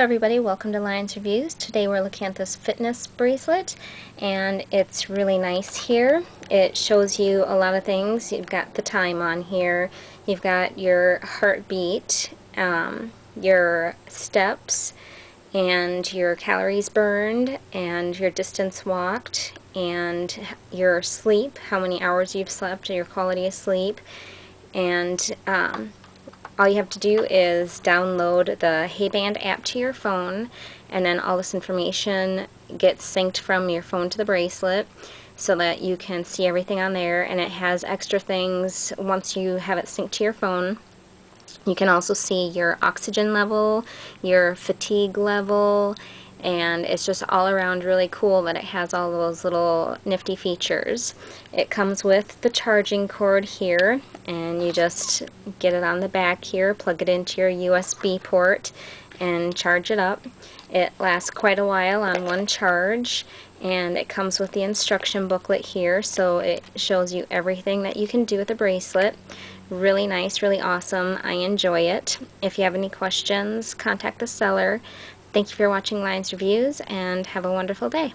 everybody, welcome to Lines Reviews. Today we're looking at this fitness bracelet and it's really nice here. It shows you a lot of things. You've got the time on here, you've got your heartbeat, um, your steps, and your calories burned, and your distance walked, and your sleep, how many hours you've slept, your quality of sleep, and um, all you have to do is download the HeyBand app to your phone and then all this information gets synced from your phone to the bracelet so that you can see everything on there and it has extra things once you have it synced to your phone. You can also see your oxygen level, your fatigue level, and it's just all around really cool that it has all those little nifty features. It comes with the charging cord here and you just get it on the back here, plug it into your USB port and charge it up. It lasts quite a while on one charge and it comes with the instruction booklet here so it shows you everything that you can do with the bracelet. Really nice, really awesome. I enjoy it. If you have any questions, contact the seller. Thank you for watching Lines Reviews and have a wonderful day.